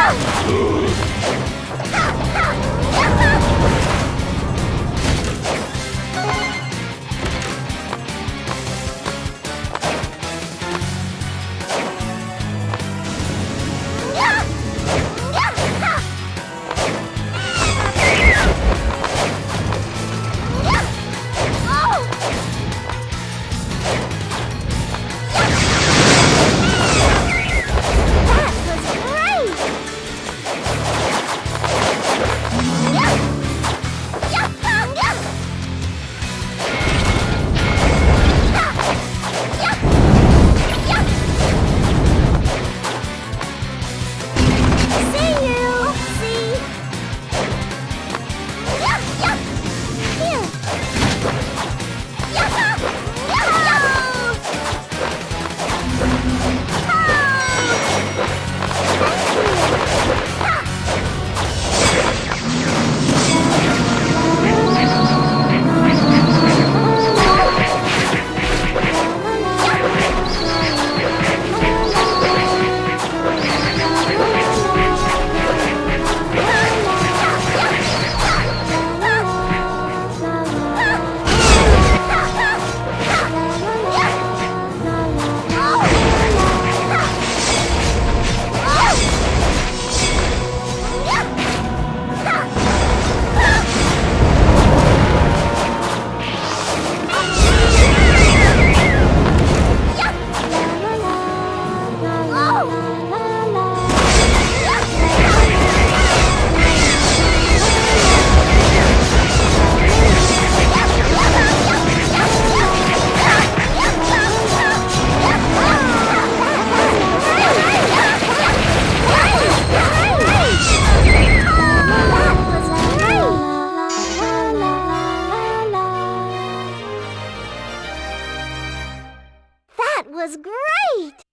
Ah! Was great!